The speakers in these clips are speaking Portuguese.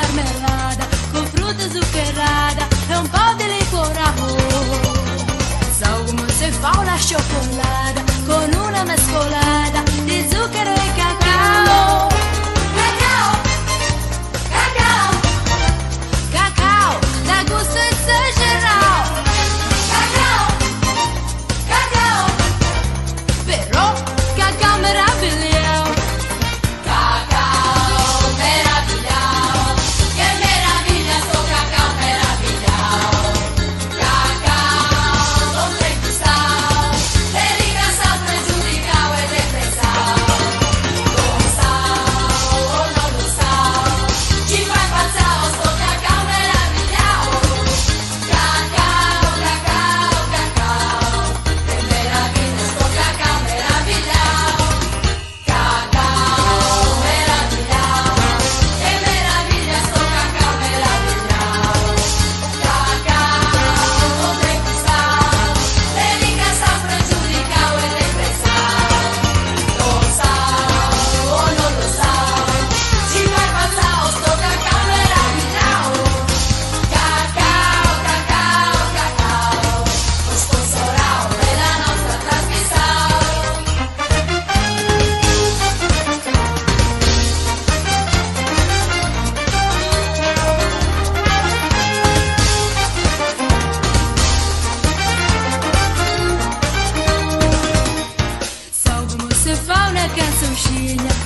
marmelada, com fruta zuccherada e un po' di liquore amore. Salgono se faula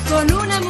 con una